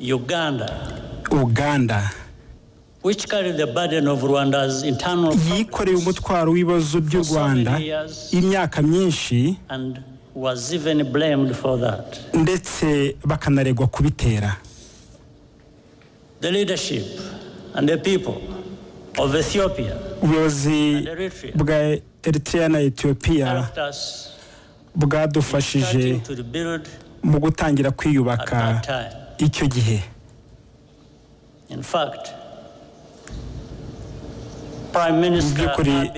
Uganda, uganda which carried the burden of Rwanda's internal yikoreye umutwaro w'ibibazo by'u rwanda imyaka myinshi and was even blamed for that. ndetse bakanaregwa kubitera The leadership and the people of Ethiopia ubuyobozi bwa eritrea na etiyopiya bwadufashije mu gutangira kwiyubaka. Icyo gihe. In fact, Prime Minister by'ukuri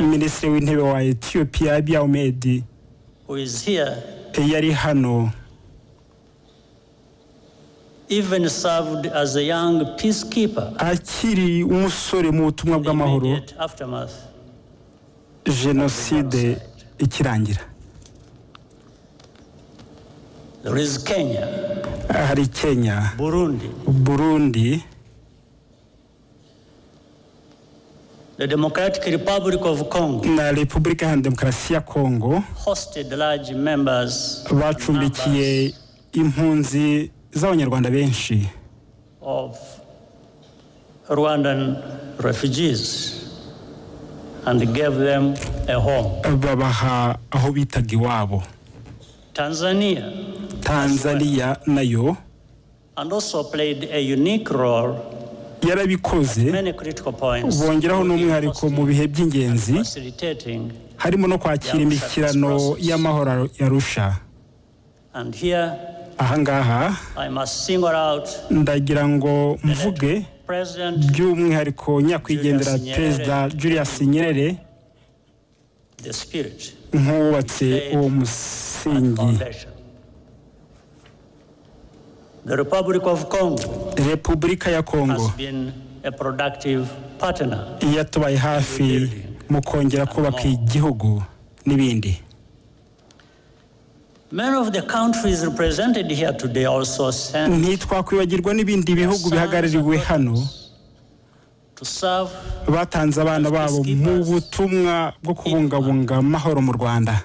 minisitiri w'intebe wa etiyopiya abiy ahmed yari hano. even served as a young peacekeeper. Akiri umusore mu butumwa bw'amahoro. Jenoside ikirangira. Kenya, hari kenya. Burundi, burundi. The Democratic Republic of Congo. Na repubulika iharanira demokarasi ya kongo hosted large members bacumbikiye impunzi z'abanyarwanda benshi. of Rwandan refugees and gave them a home. babaha aho bitaga iwabo. Tanzania. Tanzania na yo and also played a unique role yarabikoze bongeraho n'umwihariko mu bihe by'ingenzi harimo no kwakira imishyikirano y'amahoro ya rusha and here ahangaha I must single out ndagira ngo mvuge by'umwihariko nyakwigendera perezida julius nyerere nk'uwubatse uwo musingi. The Republic of Congo repubulika ya kongo has been a productive partner yatubaye hafi mu kongera kubaka igihugu n'ibindi. Many of the countries represented here today also sent ntitwakwibagirwa n'ibindi bihugu bihagarariwe hano. to serve batanze abana babo mu butumwa bwo kubungabunga amahoro mu rwanda.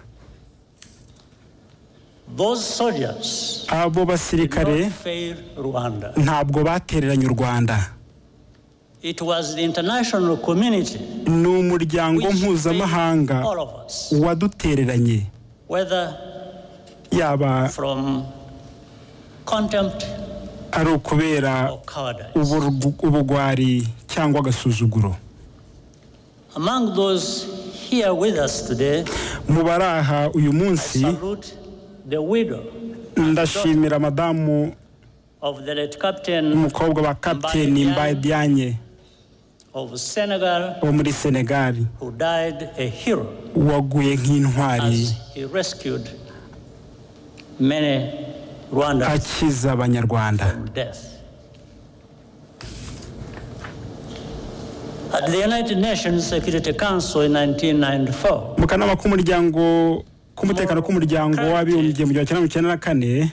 Abo basirikare ntabwo batereranye u rwanda. It was the international community ni umuryango mpuzamahanga wadutereranye. Yaba ari ukubera ubugwari cyangwa agasuzuguro. Among those here with us today, mu bari aha uyu munsi ndashimira madamu of the late captain umukobwa wa kapiteni mbaye Senegal wo muri senegali who died a hero waguye nk'intwari akiza abanyarwanda from death. At the United Nations Security Council in 1994, mu kanama k'umuryango k'umutekano k'umuryango w'abibumbye mu gihumbi kimwe magana cyenda na kane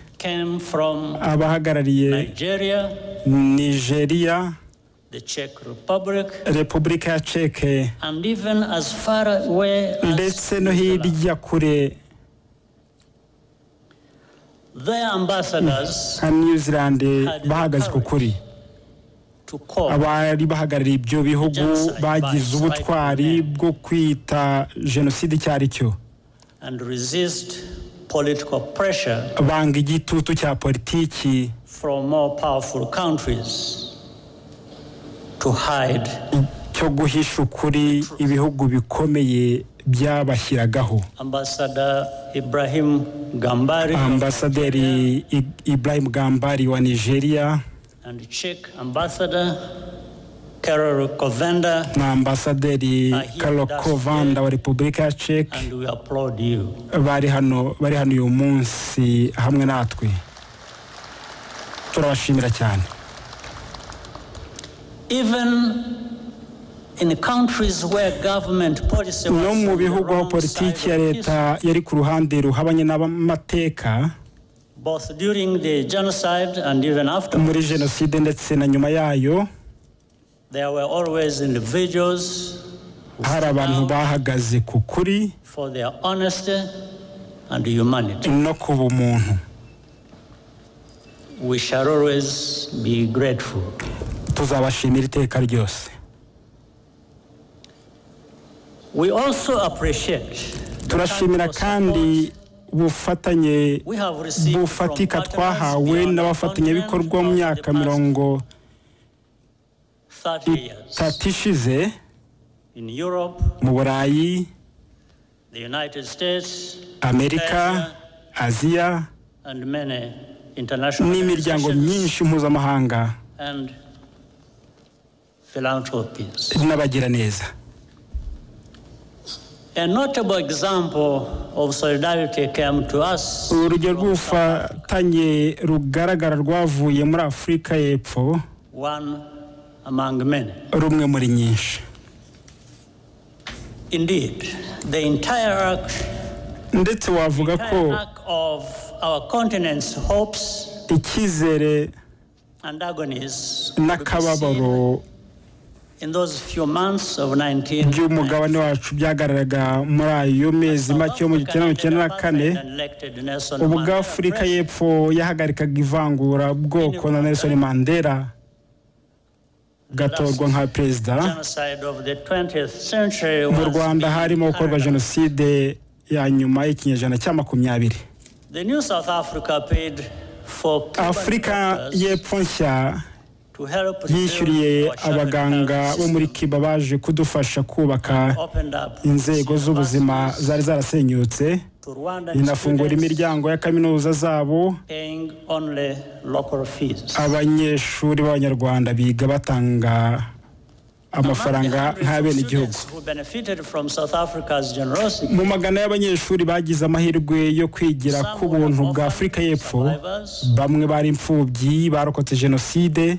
abahagarariye Nigeria, nigeria the Czech Republic, repubulika ya ceke ndetse no hirya kure. Nka new zealand bahagaze ku kuri. abari bahagarariye ibyo bihugu bagize ubutwari bwo kwita jenoside icyo ari cyo. And resist political pressure banga igitutu cya politiki from more powerful countries to hide cyo guhisha ukuri ibihugu bikomeye byabashyiragaho. Ambassador Ibrahim Gambari ambasaderi I- ibrahim gambari wa nigeria. and Czech Ambassador Karol Kovenda, na ambasaderi karoko vanda wa repubulika ya you. bari hano bari hano uyu munsi hamwe natwe turabashimira cyane Even in countries where government policy was no mu bihugu aho politiki ya leta yari ku ruhande ruhabanye n'amateka both during the genocide and even after. muri jenoside ndetse na nyuma yayo There were always individuals who hari abantu bahagaze ku kuri for their honesty and humanity. no ku bumuntu we shall always be grateful. tuzabashimira iteka ryose We also appreciate the turashimira kandi ubufatanye we have received from bufatika twahawe n'abafatanyabikorwa mu myaka mirongo 30 years itatu ishize in Europe, mu burayi the United States, amerika aziya and many international n'imiryango myinshi mpuzamahanga n'abagiraneza. A notable example of solidarity came to us urugero rw'ubufatanye rugaragara rwavuye muri afurika y'epfo. Rumwe muri nyinshi. Indeed, the entire arc, ndetse wavuga ko entire arc of our continent's hopes icyizere n'akababaro in those few months of 19 by'umugabane wacu byagaragaraga muri ayo mezi make yo mu gihumbi kimwe icyenda na kane ubwo afurika y'epfo yahagarikaga ivangura bwoko na nelson mandela. Gatorwa nka perezida. Mu rwanda harimo gukorwa jenoside ya nyuma y'ikinyejana cya makumyabiri. Afurika y'epfo nshya yishyuriye abaganga bo muri kiba baje kudufasha kubaka inzego z'ubuzima zari zarasenyutse. Inafungura imiryango ya kaminuza zabo. abanyeshuri b'abanyarwanda biga batanga amafaranga nk'abenegihugu mu magana y'abanyeshuri bagize amahirwe yo kwigira ku buntu bwa afurika y'epfo. bamwe bari imfubyi barokotse jenoside.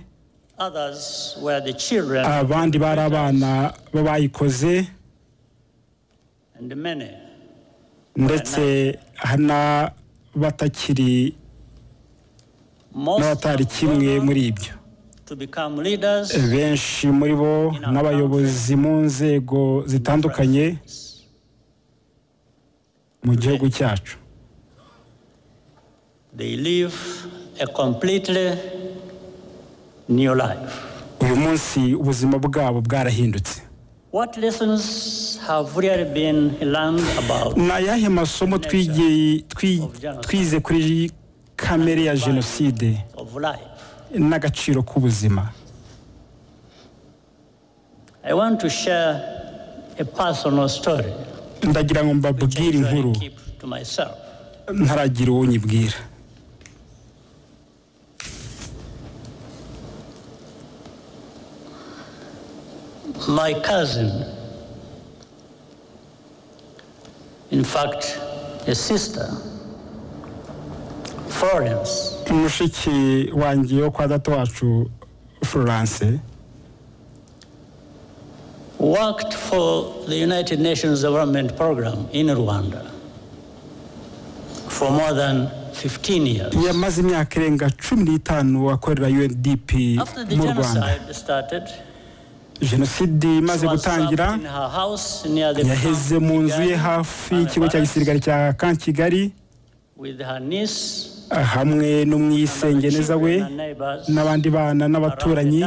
Abandi bari abana b'abayikoze. Ndetse n'abatakiri n'abatari kimwe muri ibyo. benshi muri bo n'abayobozi mu nzego zitandukanye mu gihugu cyacu. Uyu munsi ubuzima bwabo bwarahindutse. Ni ayahe masomo twize kuri kamere ya jenoside. N'agaciro k'ubuzima. Ndagira ngo mbabwire inkuru. ntaragira uwo nyibwira. My cousin, in fact, a sister, Florence, mushiki wanjye wo kwa data wacu florence. Worked for the United Nations Development Program in Rwanda for more than 15 years. yamaze imyaka irenga cumi n'itanu akorera UNDP After the genocide started, jenoside imaze gutangira yaheze mu nzu ye Kigali. hafi y'ikigo cya gisirikare cya kankigali. with her niece hamwe n'umwisengeneza we n'abandi bana n'abaturanyi.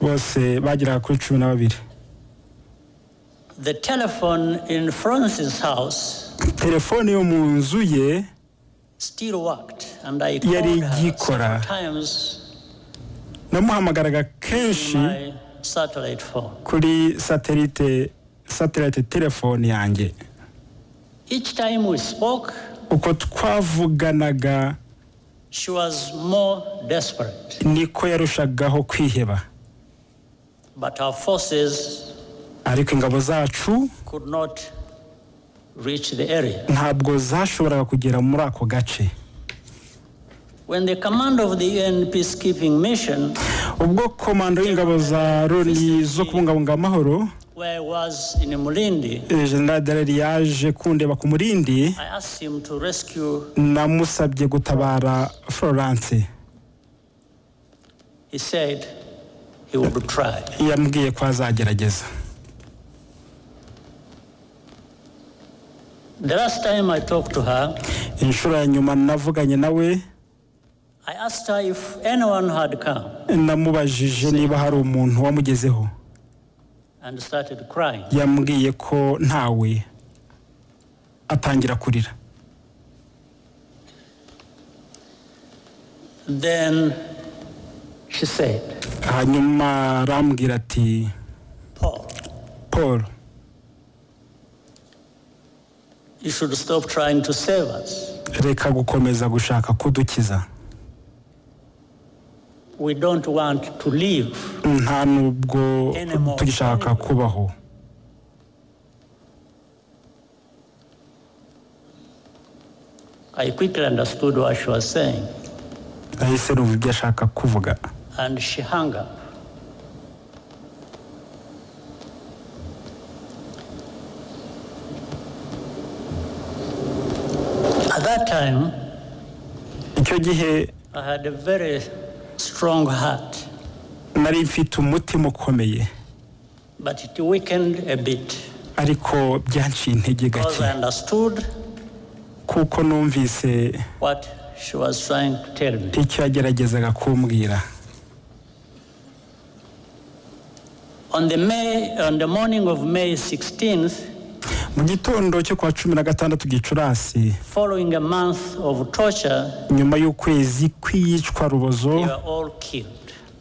Bose bageraga kuri cumi na babiri. The telephone in Francis' house telefone yo mu nzu ye still worked, and I Yari igikora. Namuhamagaraga kenshi kuri satelite satelite telefone yanjye. Uko twavuganaga she was more desperate, niko yarushagaho kwiheba. But our forces ariko ingabo zacu could not reach the area. ntabwo zashoboraga kugera muri ako gace When the command of the UN peacekeeping mission, ubwo komando y'ingabo za loni zo kubungabunga amahoro where I was in Mulindi, eh, dareri yaje kundeba ku murindi namusabye gutabara florence He said he would try. yambwiye ko azagerageza The last time I talked to her, inshuro ya nyuma navuganye nawe namubajije niba hari umuntu wamugezeho. And started crying. yambwiye ko ntawe atangira kurira. Then she said, hanyuma arambwira ati Paul, paul you should stop trying to save us. reka gukomeza gushaka kudukiza. Nta nubwo tugishaka kubaho. I quickly understood what she was saying, nahise numva ibyo ashaka kuvuga. And she hung up. At that time, icyo gihe I had a very nari mfite umutima ukomeye. But it weakened a bit. Ariko byanciye intege gake. I understood kuko numvise what she was trying to tell me. icyo yageragezaga kumbwira. On the, May, on the morning of May 16th, mu gitondo cyo kuwa cumi na gatandatu gicurasi following a month of torture, nyuma y'ukwezi kw'iyicwa rubozo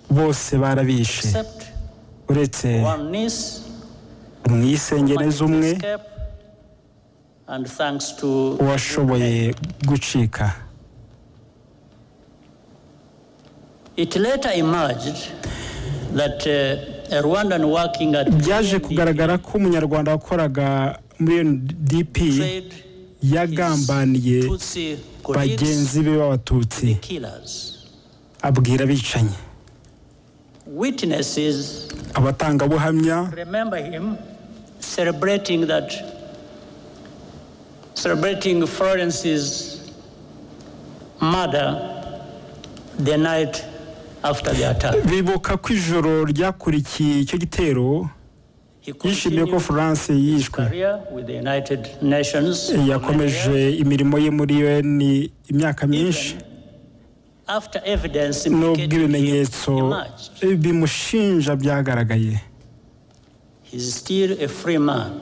bose barabishe. Uretse who umwe managed to escape, and thanks to washoboye gucika. It later emerged that uh, byaje kugaragara ko umunyarwanda wakoraga trade yagambaniye bagenzi be b'abatutsi. abwira abicanyi. Abatangabuhamya remember him celebrating that, celebrating Florence's murder the night after the attack. bibuka ko ijoro ryakurikiye icyo gitero. Yishimiye ko France yishwe. yakomeje imirimo ye muri UN imyaka myinshi. After evidence nubwo ibimenyetso bimushinja byagaragaye. he's still a free man,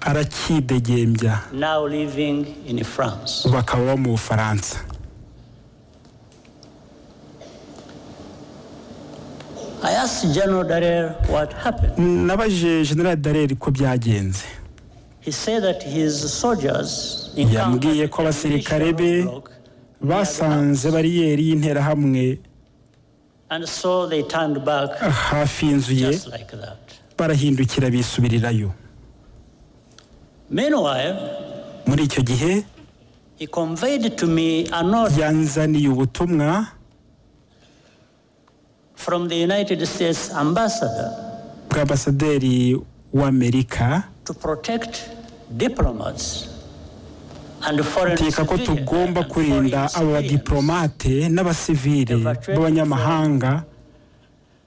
arakidegembya now living in France. bakaba mu bufaransa. I asked General Darer what happened. nabajije general dareri ko byagenze. He said that his soldiers yambwiye ko abasirikare be basanze bariyeri y'interahamwe and so they turned back hafi y'inzu ye barahindukira bisubirirayo muri icyo gihe he conveyed to me a note yanzaniye ubutumwa from the United States ambassador bw'ambasaderi w'amerika to protect diplomats and foreign teka ko tugomba kurinda civilians badiplomate n'abasivile b'abanyamahanga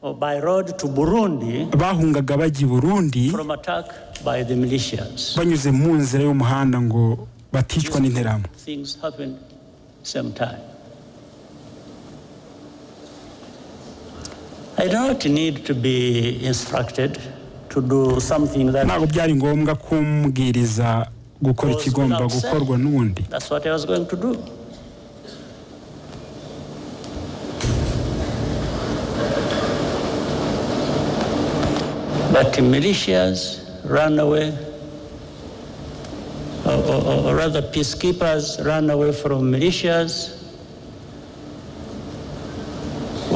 or by road to Burundi bahungaga bajya i burundi from attack by the militias. banyuze mu nzira y'umuhanda ngo baticwa n'interahamwe Things happened same time. I do not need to be instructed to do something that ntabwo byari ngombwa kumbwiriza gukora ikigomba gukorwa n'ubundi That's what I was going to do. But militias ran away, or, or- or rather peacekeepers ran away from militias,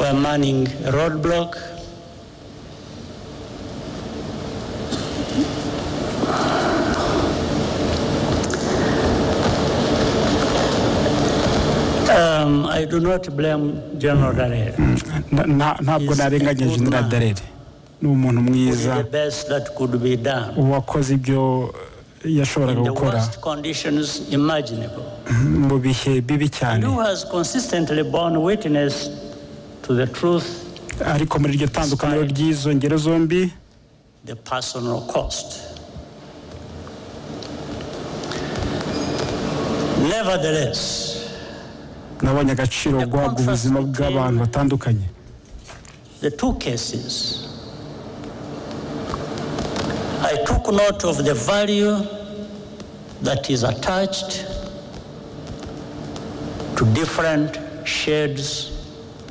were manning roadblock. Um, I do not blame General. Na- na- ntabwo narenganya general darere ni umuntu mwiza did the best that could be done. wakoze ibyo yashoboraga gukora imaginable. mu bihe bibi cyane ariko muri iryo tandukaniro ry'izo ngero zombi the personal cost. Nevertheless, nabonye agaciro guhabwa ubuzima bw'abantu batandukanye the two cases, I took note of the value that is attached to different shades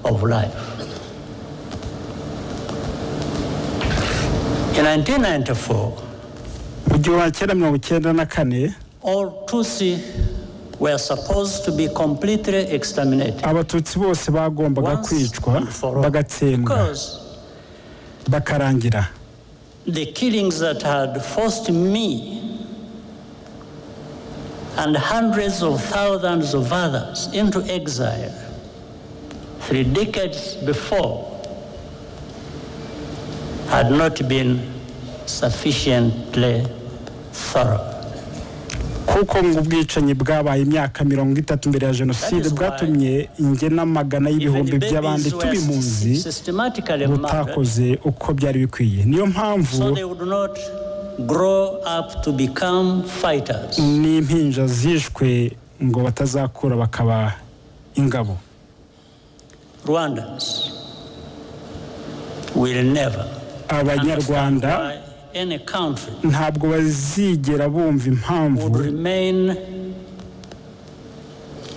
of life. In 1994, mu gihumbi cyenda mirongo icyenda na kane all Tutsi were supposed to be completely exterminated. abatutsi bose bagombaga kwicwa and for all. bagatsembwa Because bakarangira the killings that had forced me and hundreds of thousands of others into exile three decades before had not been sufficiently thorough. kuko ngo ubwicanyi bwabaye imyaka mirongo itatu mbere ya jenoside bwatumye inge n'amagana y'ibihumbi by'abandi babies tuba were impunzi systematically murdered butakoze uko byari bikwiye niyo mpamvu so they would not grow up to become fighters. n'impinja zishwe ngo batazakura bakaba ingabo abanyarwanda ntabwo bazigera bumva impamvu would remain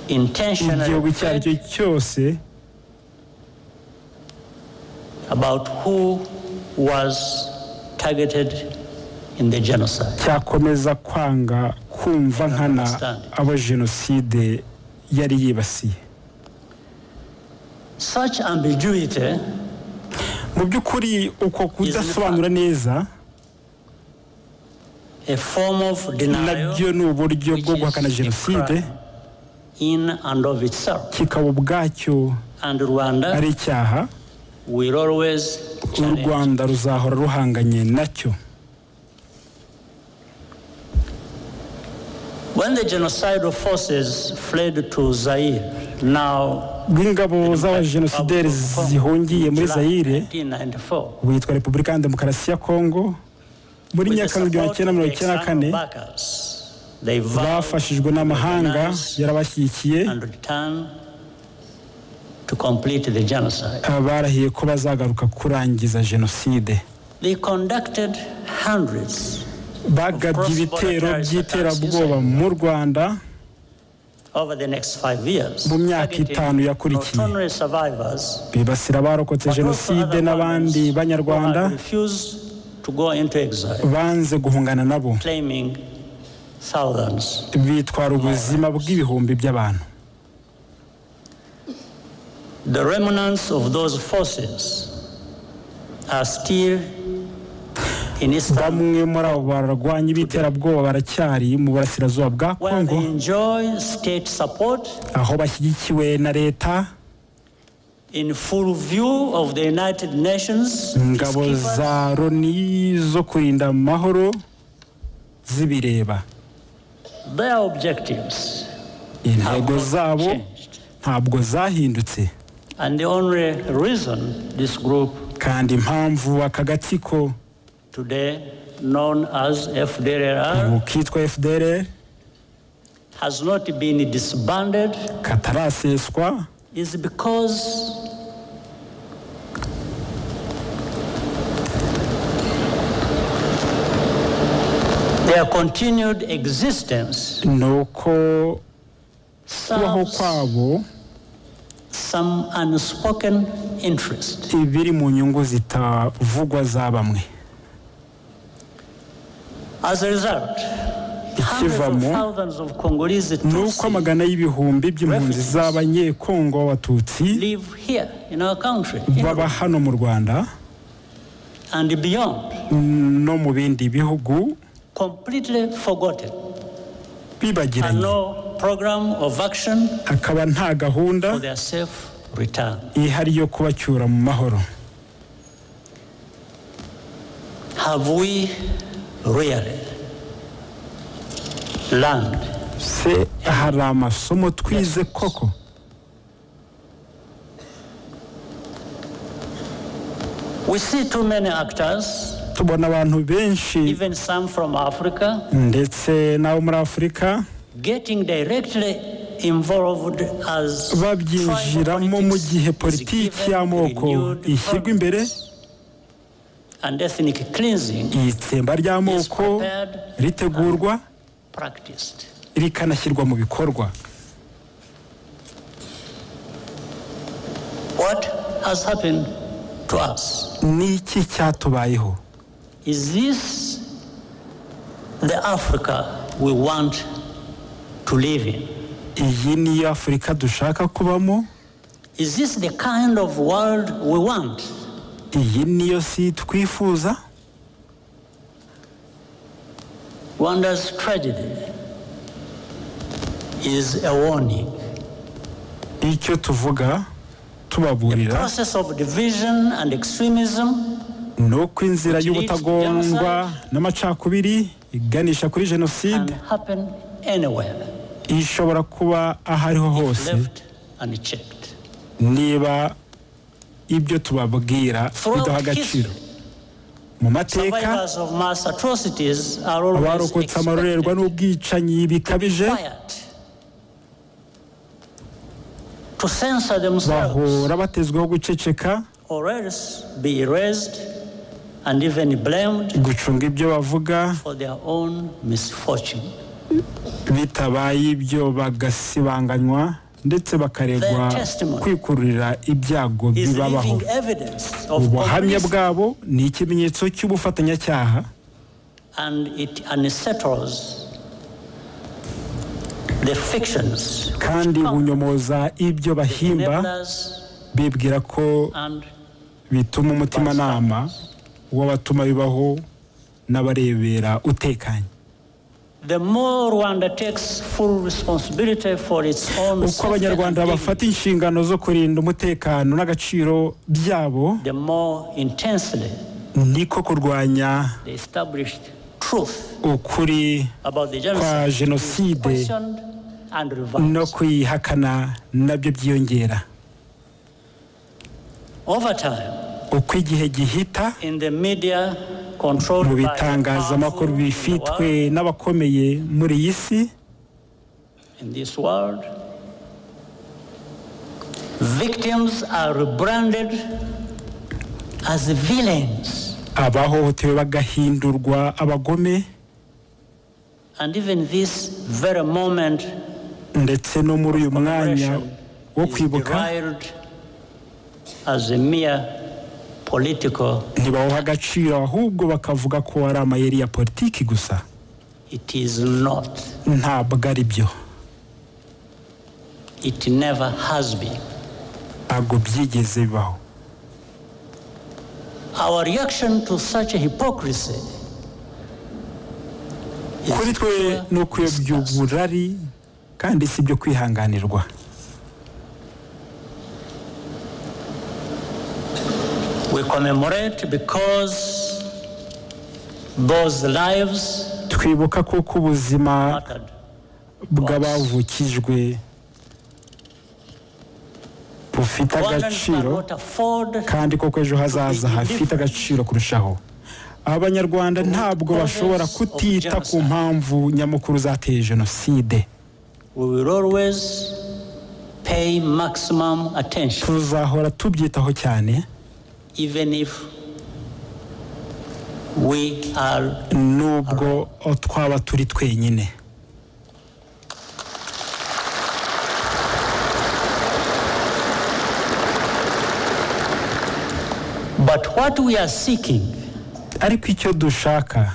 intentionally igihugu icyo ari cyo cyose about who was targeted in the genocide. cyakomeza kwanga kumva nkana abo jenoside yari yibasiye. Such ambiguity mu by'ukuri uko kudasobanura neza a form of denial na byo ni uburyo bwo guhakana jenoside crime in and of itself. kikaba ubwacyo ari icyaha u rwanda ruzahora ruhanganye na cyo When the genocidal forces fled to Zaire, now bw'ingabo z'abajenosideri zihungiye muri zayire 1994, witwa repubulika ya demokarasi ya kongo muri nyakanga igihumbi cyenda mirongo icyenda na kane bafashijwe n'amahanga yarabashyigikiye barahiye ko bazagaruka kurangiza jenoside. Bagabye ibitero by'iterabwoba mu rwanda over the next five years, Mu myaka itanu yakurikiye. bibasira abarokotse jenoside n'abandi banyarwanda had refused to go into exile, banze guhungana nabo. bitwara ubuzima bw'ibihumbi by'abantu. The remnants of those forces are still bamwe muri abo barwanya ibiterabwoba baracyari mu burasirazuba bwa kongo enjoy state support aho bashyigikiwe na leta in full view of the United Nations. ingabo za loni zo kurinda amahoro zibireba. Intego zabo ntabwo zahindutse. And the only reason this group kandi impamvu aka gatsiko today known as FDLR ubu kitwa fdr has not been disbanded. kataraseswa. Is because their continued existence nuko uko kubaho kwabo. some unspoken interest. ibiri mu nyungu zitavugwa za bamwe Ikivamo thousands of Congolese ni uko amagana y'ibihumbi by'impunzi z'abanyekongo b'abatutsi live here in our country in baba hano mu rwanda and beyond, no mu bindi bihugu completely forgotten. And bibagiranye. no program of action hakaba nta gahunda ihari yo kubacyura mu mahoro. Really learned se hari amasomo twize koko? We see too many actors, tubona abantu benshi. even some from Africa, ndetse n'abo muri afurika getting directly involved as babyinjiramo mu gihe politiki y'amoko ishyirwa imbere. Itsemba ry'amoko ritegurwa rikanashyirwa mu bikorwa. What has happened to us? ni iki cyatubayeho? Is this the Africa we want to live in? iyi niyo afurika dushaka kubamo? Iyi niyo si twifuza? Rwanda's tragedy is a warning. icyo tuvuga The tubaburira process of division and extremism ni uko inzira y'ubutagondwa n'amacakubiri iganisha kuri can jenoside happen anywhere. ishobora kuba aho ariho hose. niba ibyo tubabwira bidaha agaciro mu mateka abarokotse amarorerwa n'ubwicanyi bikabije bahora batezweho guceceka or else be erased and even blamed gucunga ibyo bavuga for their own misfortune. bitabaye ibyo bagasibanganywa ndetse bakaregwa kwikururira ibyago bibabaho. ubuhamya bwabo ni ikimenyetso cy'ubufatanyacyaha. and it unsettles the fictions kandi bunyomoza ibyo bahimba bibwira ko bituma umutimanama w'abatuma bibaho n'abarebera utekanye. Uko abanyarwanda and bafata inshingano zo kurinda umutekano n'agaciro byabo the more intensely niko kurwanya ukuri about the kwa jenoside no kuyihakana na byo byiyongera. Over time, uko igihe gihita mu bitangazamakuru bifitwe n'abakomeye muri iyi si? Abahohotewe bagahindurwa abagome? And even this very moment, ndetse no muri uyu mwanya wo kwibuka derided as a mere political. ntibawuha agaciro ahubwo bakavuga ko ari amayeri ya politiki gusa It is not. ntabwo ari byo It never has been. ntabwo byigeze bibaho Our reaction to such a hypocrisy is kuri twe ni ukuyobya uburari kandi si ibyo kwihanganirwa We commemorate because those lives twibuka kuko ubuzima bw'abavukijwe bufite agaciro kandi koko ejo hazaza hafite agaciro kurushaho. Abanyarwanda ntabwo bashobora kutita ku mpamvu nyamukuru zateye jenoside. We will always pay maximum attention, tuzahora tubyitaho cyane. Nubwo twaba turi twenyine. But what we are seeking ariko icyo dushaka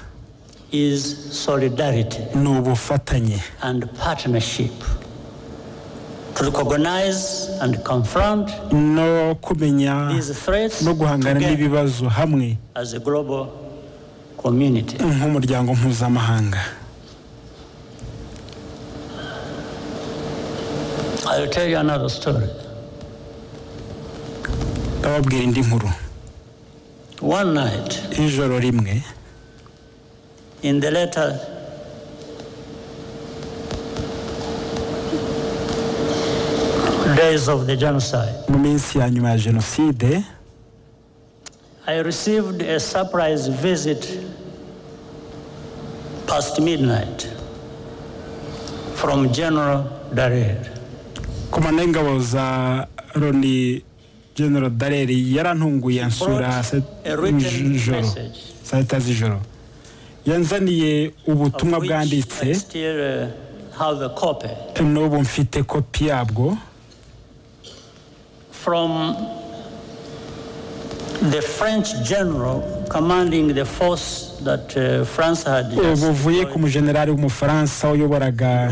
is solidarity ni ubufatanye. and partnership no kumenya no guhangana n'ibibazo hamwe as a global community. nk'umuryango mpuzamahanga I'll tell you another story. bababwira indi nkuru One night, ijoro rimwe in the later days of the genocide, mu minsi ya nyuma ya jenoside I received a surprise visit past midnight from General Darer. komanda y'ingabo za loni general dareri yarantunguye ansura ijoro message. saa sita z'ijoro. Yanzaniye ubutumwa bwanditse uh, n'ubu mfite kopi yabwo. From the French general commanding the force that uh, France had just buvuye ku mujenerali w'umufaransa wayoboraga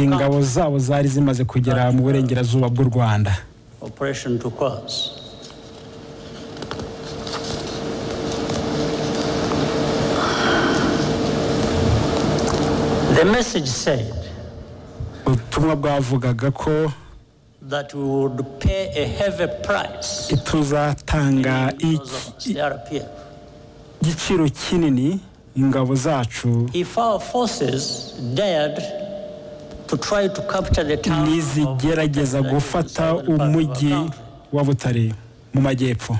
ingabo zabo zari zimaze kugera mu burengerazuba bw'u rwanda. Ubutumwa bwavugaga ko that we would pay a heavy price. Tuzatanga igiciro kinini ingabo zacu. If our forces dared to try to capture the town nizigerageza gufata umujyi wa butare mu majyepfo.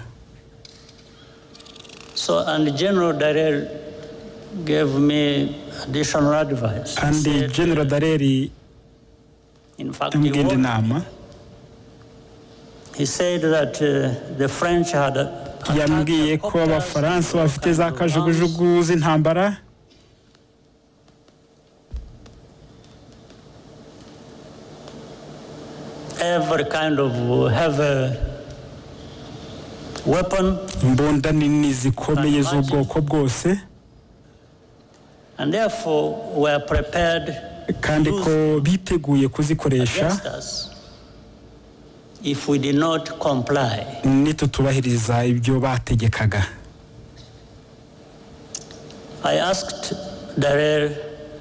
So, and General Darrell gave me additional advice. Said, general yamugenda warned- inama he said that uh, the French had attacked yambwiye ko abafaransa bafite za kajugujugu z'intambara. Imbunda nini zikomeye z'ubwoko bwose. kandi ko biteguye kuzikoresha. If we did not comply. nitutubahiriza ibyo bategekaga I asked Darrell,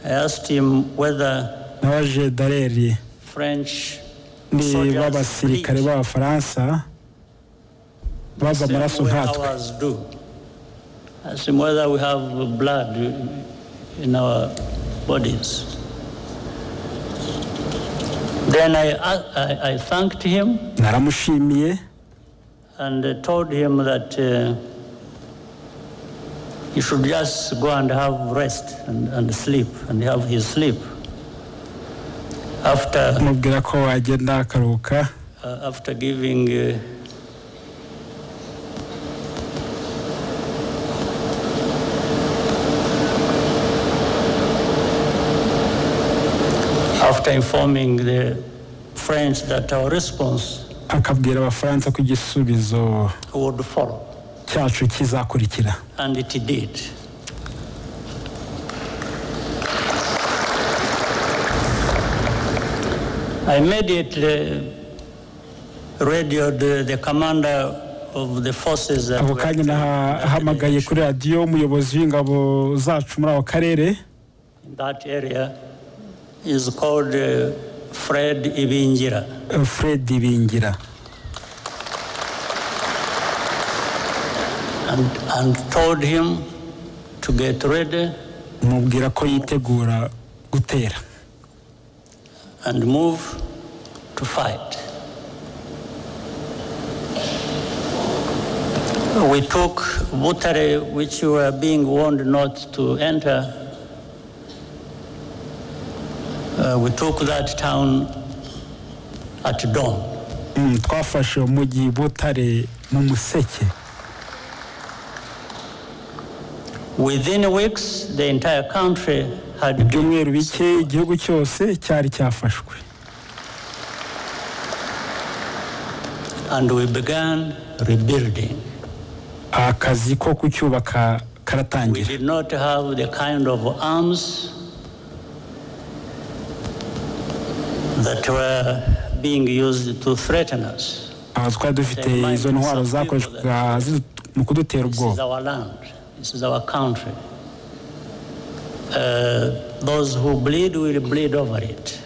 I asked him whether nabaje dareri French ni soldiers b'abasirikare b'abafaransa bava amaraso nkatwe. I asked him whether we have blood in our bodies. Then I, I, I thanked him naramushimiye and told him that uh, he should just go and have rest and, and sleep and have his sleep. After, mubwira ko wagenda akaruhuka uh, after giving uh, after informing the French that our response akabwira abafaransa ko igisubizo cyacu kizakurikira And it did. I immediately radioed the, the commander of the forces that ako were kanya nahamagaye kuri radiyo umuyobozi w'ingabo zacu muri ako karere that area is called uh, Fred Ibingira. Fred bingira And, and told him to get ready mubwira ko yitegura gutera and move to fight. We took Butare, which we were being warned not to enter. Uh, we took that town at dawn. Mm, twafashe umujyi butare mu museke Within weeks, the entire country had been, ibyumweru bike igihugu cyose cyari cyafashwe and we began rebuilding. akazi ko kucyubaka We karatangira did not have the kind of arms that were being used to threaten us. aha twari dufite izo ntwaro zakoreshwaga zi- mu kudutera This is ubwoba our land. This is our country. Uh, those who bleed will bleed over it.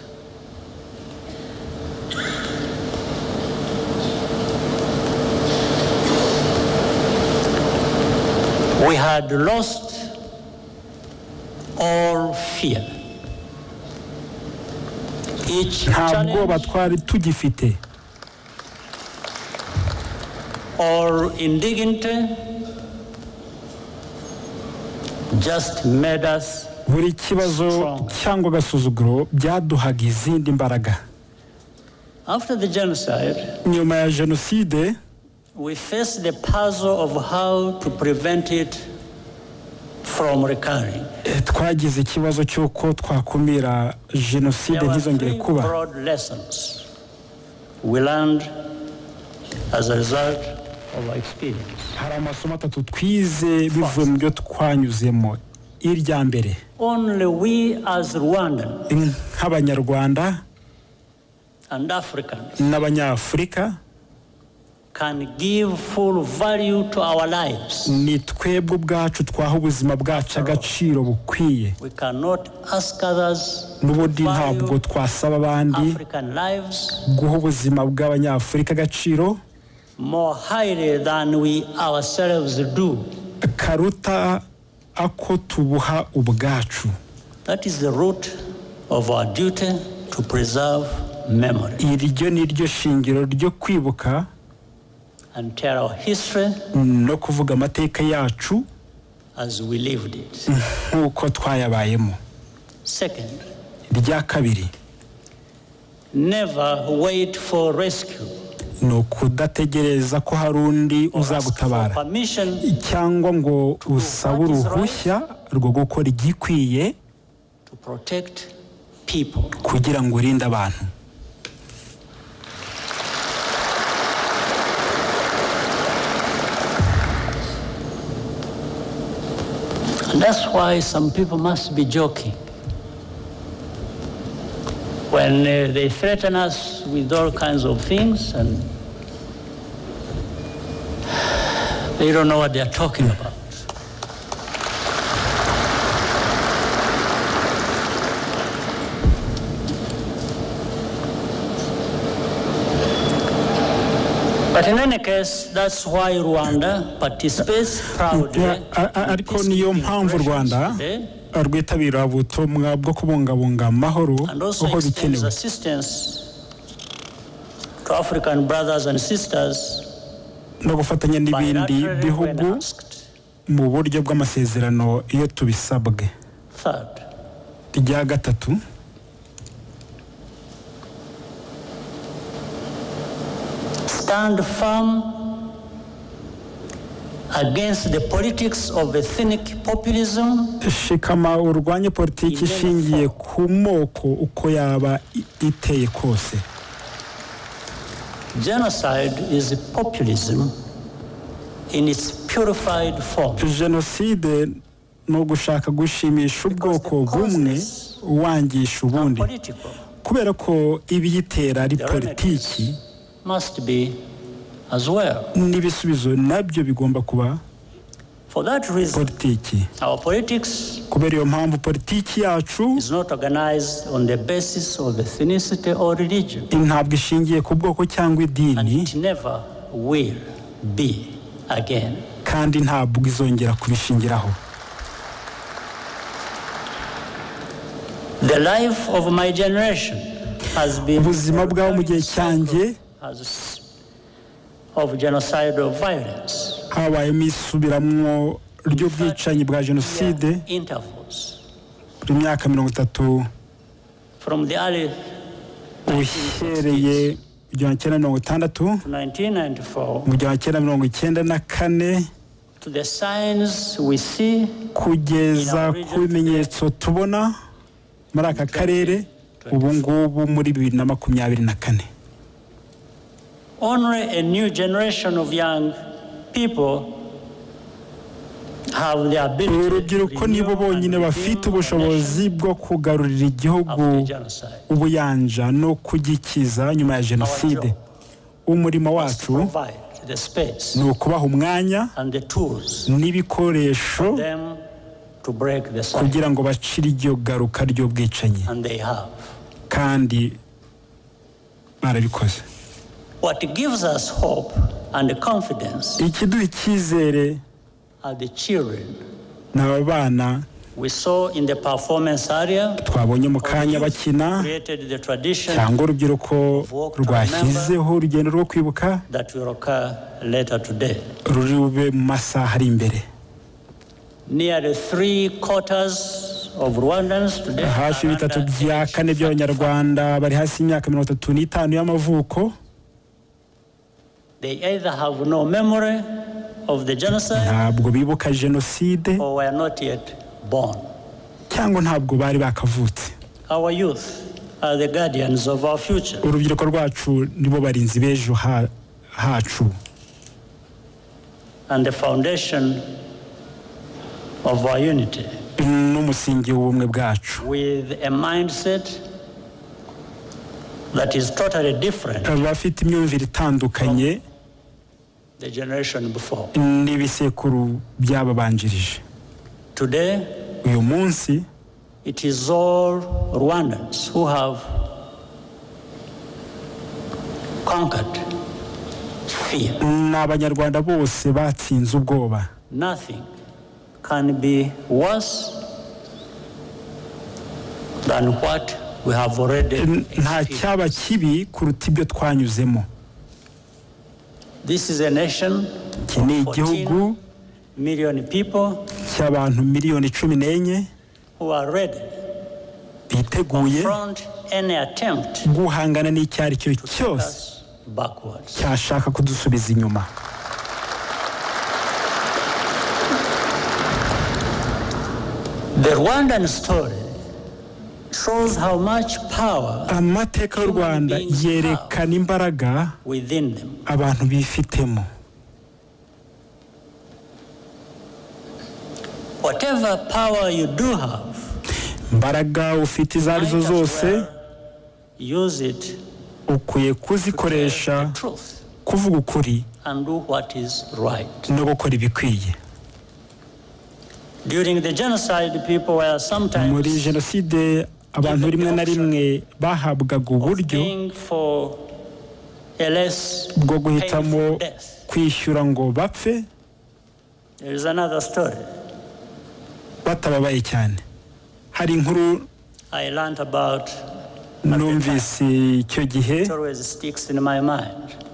We had lost all fear. Nta bwoba twari tugifite. Or indignity just made us buri kibazo cyangwa agasuzuguro byaduhaga izindi mbaraga. After the genocide, nyuma ya jenoside we faced the puzzle of how to prevent it from recurring. eh, twagize ikibazo cy'uko twakumira jenoside ntizongere kuba. hari amasomo atatu twize bivuye mu byo twanyuzemo. Irya mbere. Only we as Rwandan nk'abanyarwanda and Africans. n'abanyafurika. Can give full value to our lives. ni twebwe ubwacu twaha ubuzima bwacu agaciro bukwiye We cannot ask others n'ubundi ntabwo twasaba abandi African lives guha ubuzima bw'abanyafurika agaciro more highly than we ourselves do. karuta ako tubuha ubwacu That is the root of our duty to preserve memory iryo ni ryo shingiro ryo kwibuka and tell our history no kuvuga amateka yacu as we lived it. nk'uko twayabayemo Second, irya kabiri never wait for rescue. ni ukudategereza ko hari undi uzagutabara cyangwa ngo usabe uruhushya rwo gukora igikwiye to protect people. kugira ngo urinde abantu that's why some people must be joking. When uh, they threaten us with all kinds of things and they don't know what they're talking about. Ariko niyo mpamvu u rwanda today. rwitabira ubutumwa bwo kubungabunga amahoro aho bikenewe. assistance to African brothers and sisters no gufatanya n'ibindi bihugu mu buryo bw'amasezerano iyo tubisabwe. Irya gatatu stand firm against the politics of ethnic populism. Shikama urwanye politiki ishingiye ku moko uko yaba iteye kose. Genocide is populism in its purified form. Jenoside ni ugushaka gushimisha ubwoko bumwe wangisha ubundi. kubera ko ibiyitera ari politiki must be as well. N'ibisubizo na byo bigomba kuba for that reason politiki. our politics kubera iyo mpamvu politiki yacu is not organized on the basis of ethnicity or religion. ntabwo ishingiye ku bwoko cyangwa and idini it never will be again. kandi ntabwo izongera kubishingiraho. The life of my generation has been ubuzima bw'abo mu gihe cyanjye cycle as- of genocidal violence. habayemo isubiramwo ry'ubwicanyi bwa jenoside buri myaka mirongo itatu uhereye igihumbi cyenda mirongo itandatu 1994 mu gihumbi cyenda mirongo icyenda na kane to the signs we see kugeza ku bimenyetso tubona muri aka karere ubu ngubu muri bibiri na makumyabiri na kane. Only a new generation of young people urubyiruko nibo bonyine bafite ubushobozi bwo kugarurira igihugu ubuyanja no kugikiza nyuma ya jenoside umurimo wacu ni ukubaha umwanya n'ibikoresho kugira ngo bacire iryo garuka ry'ubwicanyi. kandi barabikoze. What gives us hope and confidence ikiduha icyizere are the children ni aba bana we saw in the performance area twabonye mu kanya bakina cyangwa urubyiruko rwashyizeho urugendo rwo kwibuka that will occur later today. ruri bube mu masaha ari imbere hafi bitatu bya kane 35. by'abanyarwanda bari hasi y'imyaka mirongo itatu n'itanu y'amavuko They either have no memory of the genocide ntabwo bibuka jenoside or were not yet born. cyangwa ntabwo bari bakavutse Our youth are the guardians of our future. urubyiruko rwacu nibo barinzi b'ejo ha- hacu and the foundation of our unity n'umusingi w'ubumwe bwacu with a mindset that is totally different bafite imyumvire itandukanye. N'ibisekuru byababanjirije. Today, uyu munsi it is all Rwandans who have conquered fear. ni abanyarwanda bose batsinze ubwoba. Nothing can be worse than what we have already nta cyaba kibi kuruta ibyo twanyuzemo This is a nation iki ni igihugu 14 million people cy'abantu miliyoni cumi n'enye biteguye guhangana n'icyo ari cyo cyose cyashaka kudusubiza inyuma. The Rwandan story amateka y'u rwanda yerekana imbaraga abantu bifitemo. Whatever power you do have, imbaraga ufite izo ari zo zose ukwiye kuzikoresha kuvuga ukuri and do what is right. no gukora ibikwiye. During the genocide, people were muri sometimes jenoside abantu rimwe na rimwe bahabwaga uburyo bwo guhitamo kwishyura ngo bapfe batababaye cyane. Hari inkuru I learned about numvise icyo gihe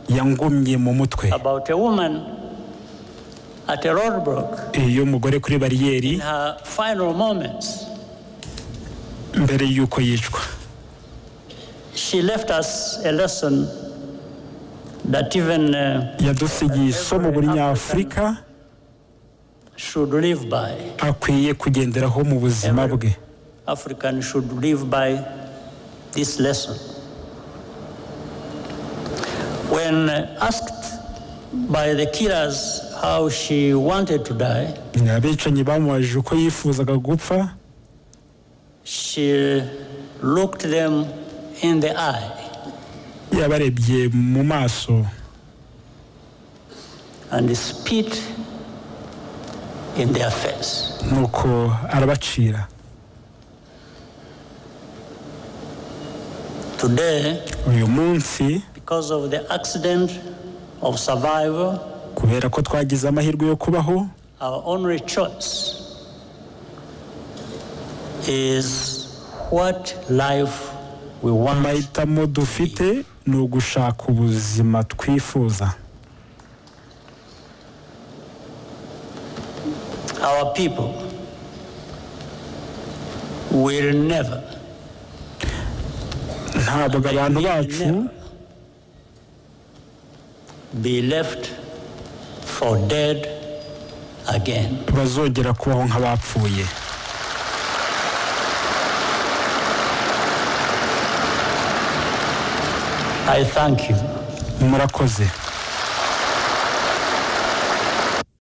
yangumye mu mutwe. About a woman at a roadblock iyo mugore kuri bariyeri. Mbere y'uko yicwa She left us a lesson that even uh, yadusigiye isomo buri nyafurika should live by. akwiye kugenderaho mu buzima bwe African should live by this lesson. When asked by the killers how she wanted to die, abicanyi bamubajije uko yifuzaga gupfa she looked them in the eye. Yabarebye mu maso. And spit in their face. nuko arabacira. Today, uyu munsi because of the accident of survival, kubera ko twagize amahirwe yo kubaho our only choice is what life we want. Amahitamo dufite ni ugushaka ubuzima twifuza. Our people will never. Ntabwo abantu bacu be left for dead again. bazongera kubaho nk'abapfuye. I thank you. murakoze